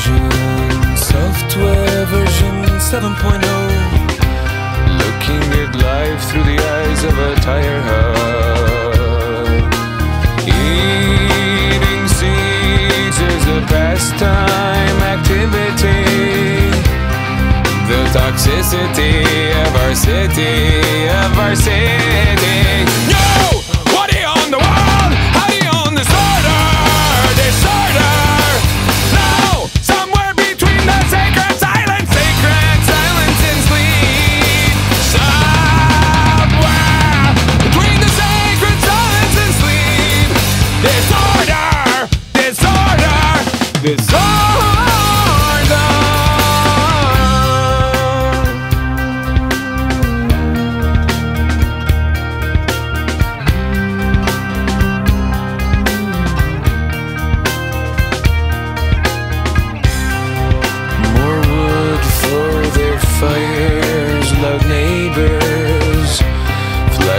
version, software version 7.0. Looking at life through the eyes of a tire hub. Eating seeds is a pastime activity. The toxicity of our city, of our city.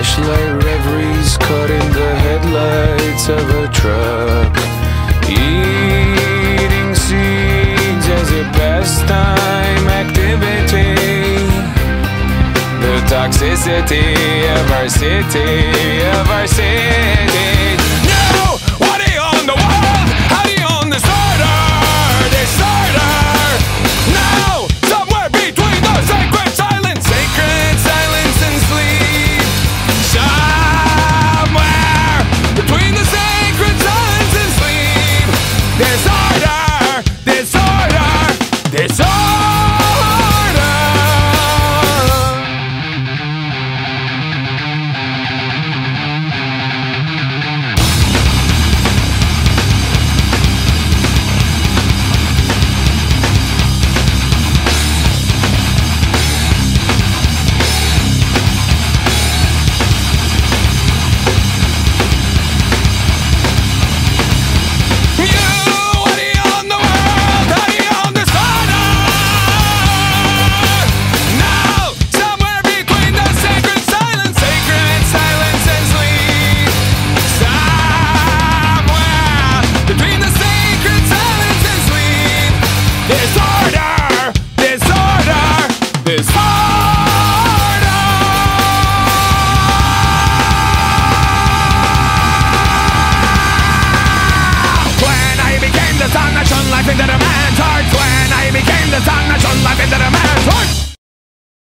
Flashlight reveries caught in the headlights of a truck. Eating seeds as a pastime activity. The toxicity of our city, of our city. No! What do you own the world? How do you own disorder? Disorder! No! Somewhere between the sacred life into the man's heart. When I became the sun, I shone life into the man's heart.